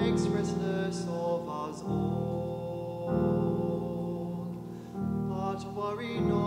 anxiousness of us all. But worry not.